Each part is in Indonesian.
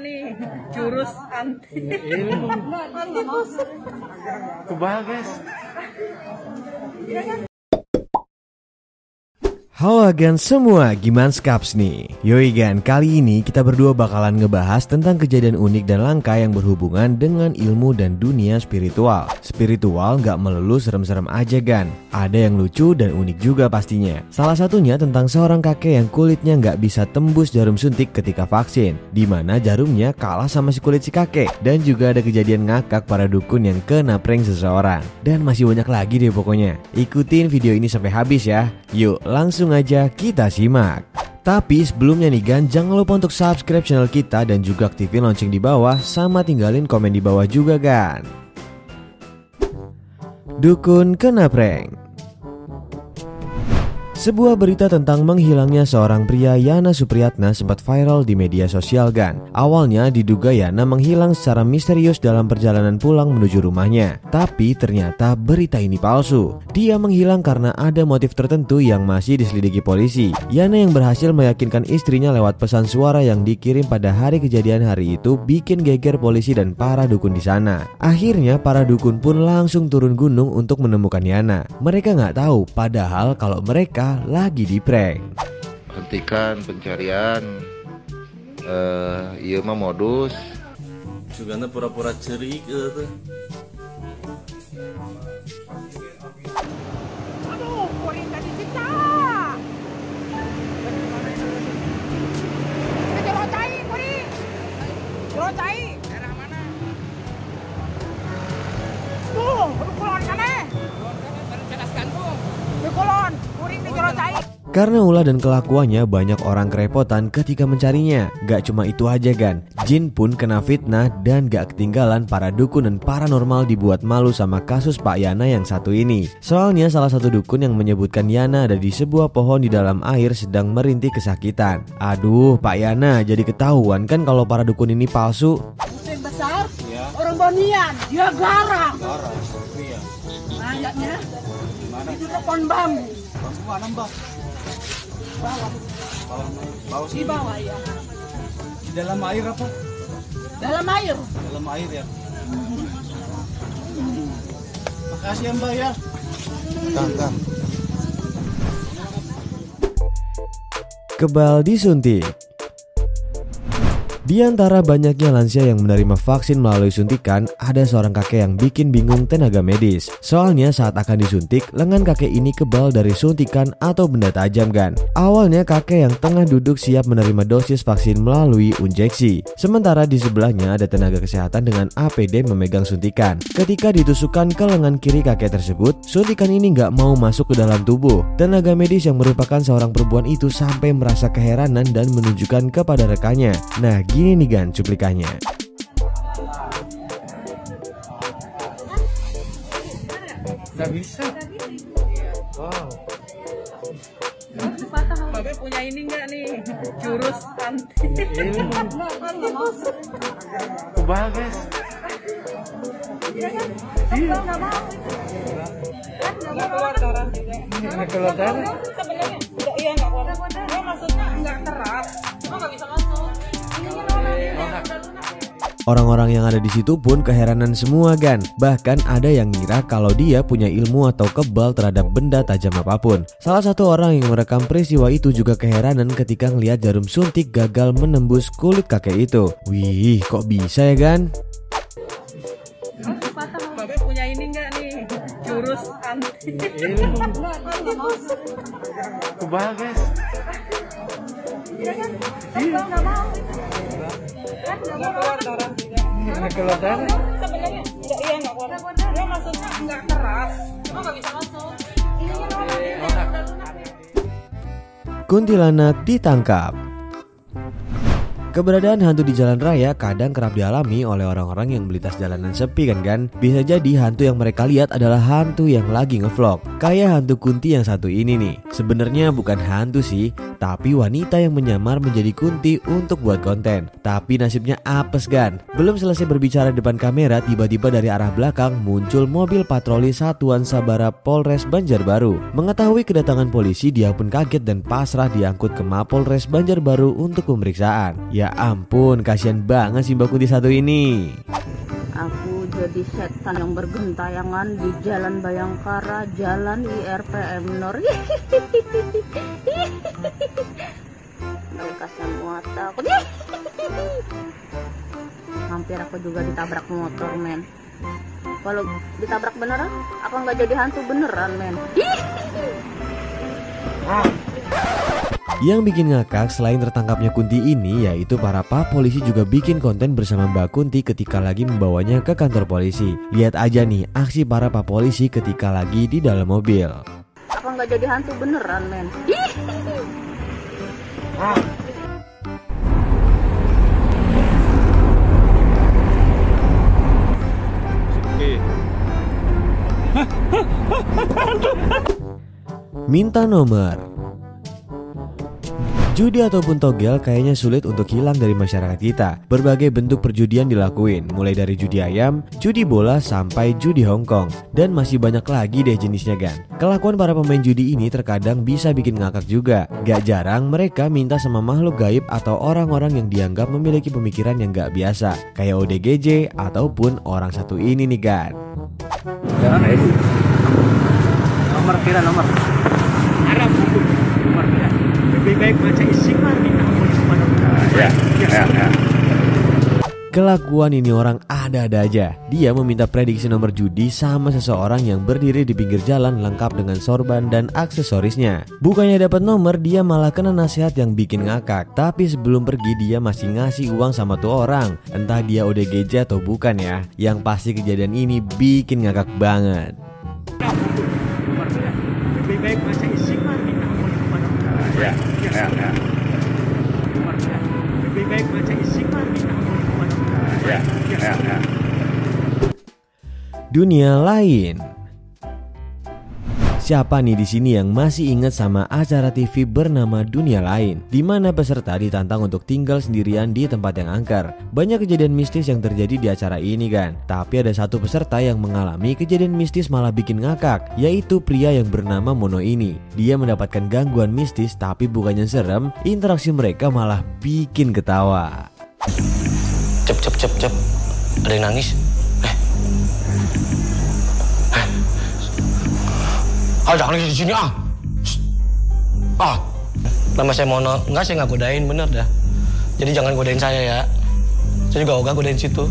nih jurus anti. Anti Kebagas. Halo agan semua, gimana skaps nih? Yoi gan, kali ini kita berdua bakalan ngebahas tentang kejadian unik dan langka yang berhubungan dengan ilmu dan dunia spiritual. Spiritual nggak melulu serem-serem aja gan. Ada yang lucu dan unik juga pastinya. Salah satunya tentang seorang kakek yang kulitnya nggak bisa tembus jarum suntik ketika vaksin Di mana jarumnya kalah sama si kulit si kakek. Dan juga ada kejadian ngakak para dukun yang kena prank seseorang. Dan masih banyak lagi deh pokoknya. Ikutin video ini sampai habis ya. Yuk langsung aja kita simak. Tapi sebelumnya nih Gan, jangan lupa untuk subscribe channel kita dan juga aktifin lonceng di bawah sama tinggalin komen di bawah juga Gan. Dukun kena prank. Sebuah berita tentang menghilangnya seorang pria Yana Supriyatna sempat viral di media sosial Gan. Awalnya diduga Yana menghilang secara misterius dalam perjalanan pulang menuju rumahnya. Tapi ternyata berita ini palsu. Dia menghilang karena ada motif tertentu yang masih diselidiki polisi. Yana yang berhasil meyakinkan istrinya lewat pesan suara yang dikirim pada hari kejadian hari itu bikin geger polisi dan para dukun di sana. Akhirnya para dukun pun langsung turun gunung untuk menemukan Yana. Mereka nggak tahu padahal kalau mereka lagi di prank. Hentikan pencarian. Eh, iya mah modus. Sugana pura-pura cerik gitu. Karena ulah dan kelakuannya banyak orang kerepotan ketika mencarinya. Gak cuma itu aja Gan, Jin pun kena fitnah dan gak ketinggalan para dukun dan paranormal dibuat malu sama kasus Pak Yana yang satu ini. Soalnya salah satu dukun yang menyebutkan Yana ada di sebuah pohon di dalam air sedang merintih kesakitan. Aduh Pak Yana jadi ketahuan kan kalau para dukun ini palsu. Musim besar orang bonian dia garang Garang. Iya. mayatnya Gimana? di depan bambu Bambu mana mbak? Bawah Bawah, bawah di bawah ya Di dalam air apa? dalam air Dalam air ya. Makasih ya mbak ya. Kang. Kebal disuntik. Di antara banyaknya lansia yang menerima vaksin melalui suntikan, ada seorang kakek yang bikin bingung tenaga medis. Soalnya saat akan disuntik, lengan kakek ini kebal dari suntikan atau benda tajam kan. Awalnya kakek yang tengah duduk siap menerima dosis vaksin melalui injeksi. Sementara di sebelahnya ada tenaga kesehatan dengan APD memegang suntikan. Ketika ditusukkan ke lengan kiri kakek tersebut, suntikan ini nggak mau masuk ke dalam tubuh. Tenaga medis yang merupakan seorang perempuan itu sampai merasa keheranan dan menunjukkan kepada rekannya. Nah, nih Gan cuplikannya. Gak bisa. Wow. Babe punya ini enggak nih? Jurus anti. Keluar darah Nggak keluar darah. Orang-orang yang ada di situ pun keheranan semua Gan. Bahkan ada yang ngira kalau dia punya ilmu atau kebal terhadap benda tajam apa pun. Salah satu orang yang merekam peristiwa itu juga keheranan ketika ngelihat jarum suntik gagal menembus kulit kakek itu. Wih, kok bisa ya Gan? Punya ini enggak nih jurus anti keluar darah Nggak keluar darah. sebenarnya enggak iya nggak keluar dia maksudnya nggak keras. Cuma nggak bisa masuk. Ininya nona Kuntilanak ditangkap. Keberadaan hantu di jalan raya kadang kerap dialami oleh orang-orang yang melintas jalanan sepi kan kan? Bisa jadi hantu yang mereka lihat adalah hantu yang lagi ngevlog. Kayak hantu Kunti yang satu ini nih. Sebenarnya bukan hantu sih Tapi wanita yang menyamar menjadi Kunti untuk buat konten. Tapi nasibnya apes kan? Belum selesai berbicara depan kamera Tiba-tiba dari arah belakang muncul mobil patroli Satuan Sabara Polres Banjarbaru. Mengetahui kedatangan polisi dia pun kaget dan pasrah diangkut ke Mapolres Banjarbaru untuk pemeriksaan Ya ampun, kasihan banget si Mbak Kunti satu ini. Aku jadi setan yang bergentayangan di Jalan Bayangkara, Jalan IRPM Nur. Tahu kasihan aku. Hampir aku juga ditabrak motor, men. Kalau ditabrak beneran, apa nggak jadi hantu beneran, men? Yang bikin ngakak selain tertangkapnya Kunti ini yaitu para pak polisi juga bikin konten bersama Mbak Kunti ketika lagi membawanya ke kantor polisi. Lihat aja nih aksi para pak polisi ketika lagi di dalam mobil. Apa nggak jadi hantu beneran, men? Minta nomor Judi ataupun togel kayaknya sulit untuk hilang dari masyarakat kita. Berbagai bentuk perjudian dilakuin, mulai dari judi ayam, judi bola, sampai judi Hongkong. Dan masih banyak lagi deh jenisnya kan. Kelakuan para pemain judi ini terkadang bisa bikin ngakak juga. Gak jarang mereka minta sama makhluk gaib atau orang-orang yang dianggap memiliki pemikiran yang gak biasa. Kayak ODGJ ataupun orang satu ini nih kan. Nomor kira nomor. Arab. Nomor kira. Lebih baik baca istighfar minta ampun kepada Allah. Ya, ya, ya. Kelakuan ini orang ada-ada aja. Dia meminta prediksi nomor judi sama seseorang yang berdiri di pinggir jalan lengkap dengan sorban dan aksesorisnya. Bukannya dapat nomor, dia malah kena nasihat yang bikin ngakak. Tapi sebelum pergi dia masih ngasih uang sama tuh orang. Entah dia ODGJ atau bukan ya. Yang pasti kejadian ini bikin ngakak banget. Lebih baik baca istighfar minta ampun kepada Ya, ya, ya. Lebih baik baca minta ampun kepada Allah. Ya, ya, ya. dunia lain. Siapa nih di sini yang masih ingat sama acara TV bernama Dunia Lain, di mana peserta ditantang untuk tinggal sendirian di tempat yang angker. Banyak kejadian mistis yang terjadi di acara ini kan, tapi ada satu peserta yang mengalami kejadian mistis malah bikin ngakak, yaitu pria yang bernama Mono ini. Dia mendapatkan gangguan mistis tapi bukannya serem, interaksi mereka malah bikin ketawa. Cep cep cep cep. Ada yang nangis. Jangan nangis di sini ah. Ah. Nama saya Mono. Enggak saya nggak godain bener dah. Jadi jangan godain saya ya. Saya juga ogah godain situ.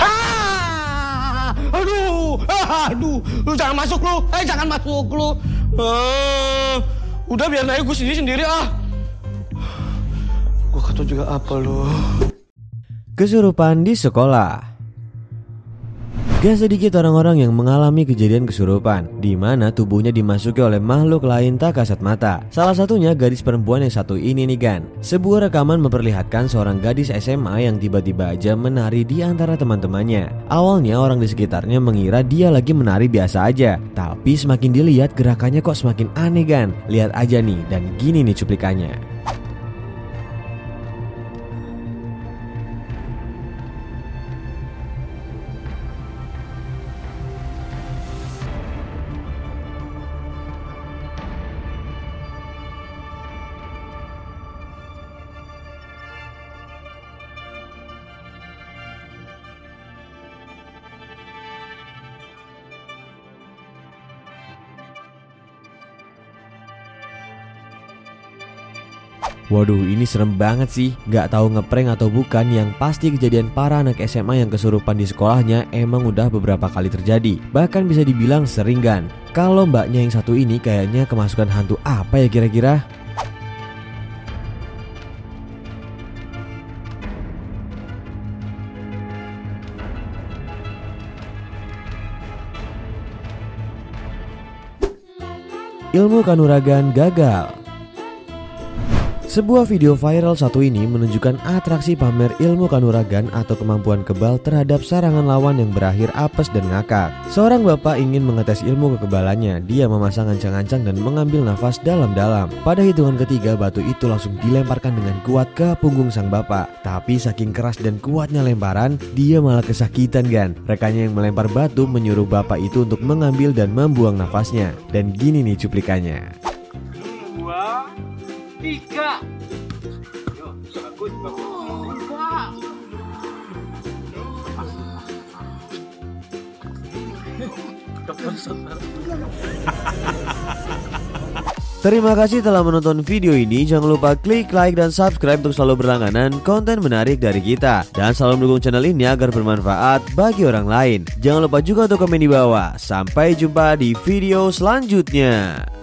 Ah! Aduh, ah, aduh, lu jangan masuk lu, eh jangan masuk lu. Ah, udah biar aja gue sendiri sendiri ah. Gue kata juga apa lu? Kesurupan di sekolah. Gak sedikit orang-orang yang mengalami kejadian kesurupan, di mana tubuhnya dimasuki oleh makhluk lain tak kasat mata. Salah satunya gadis perempuan yang satu ini nih kan. Sebuah rekaman memperlihatkan seorang gadis SMA yang tiba-tiba aja menari di antara teman-temannya. Awalnya orang di sekitarnya mengira dia lagi menari biasa aja, tapi semakin dilihat gerakannya kok semakin aneh kan. Lihat aja nih, dan gini nih cuplikannya. Waduh ini serem banget sih. Gak tahu ngeprank atau bukan Yang pasti kejadian para anak SMA yang kesurupan di sekolahnya Emang udah beberapa kali terjadi. Bahkan bisa dibilang sering kan Kalau mbaknya yang satu ini kayaknya kemasukan hantu apa ya kira-kira? Ilmu kanuragan gagal sebuah video viral satu ini menunjukkan atraksi pamer ilmu kanuragan atau kemampuan kebal terhadap sarangan lawan yang berakhir apes dan ngakak. Seorang bapak ingin mengetes ilmu kekebalannya. Dia memasang ancang-ancang dan mengambil nafas dalam-dalam. Pada hitungan ketiga, batu itu langsung dilemparkan dengan kuat ke punggung sang bapak. Tapi saking keras dan kuatnya lemparan, dia malah kesakitan kan. Rekannya yang melempar batu menyuruh bapak itu untuk mengambil dan membuang nafasnya. Dan gini nih cuplikannya. Tiga. Terima kasih telah menonton video ini. Jangan lupa klik like dan subscribe untuk selalu berlangganan konten menarik dari kita. Dan selalu mendukung channel ini agar bermanfaat bagi orang lain. Jangan lupa juga untuk komen di bawah. Sampai jumpa di video selanjutnya.